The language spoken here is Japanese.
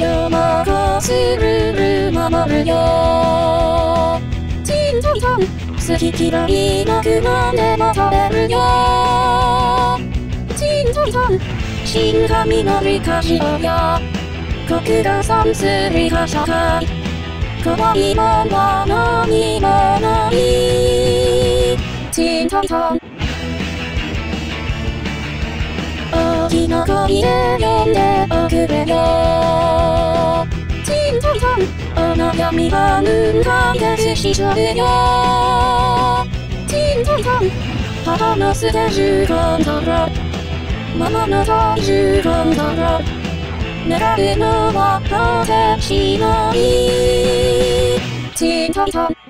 どうする守るよ。チントントン好き嫌いなくなんでも食べるよ。チントントン新神の理科しよ。うよ国が算数理科社会怖いもんは何もない。チントントンお悩みはうん解決しちゃうよチントントン母のスケジュールコントロールママの体重コントロール狙うのは果てしないチントントン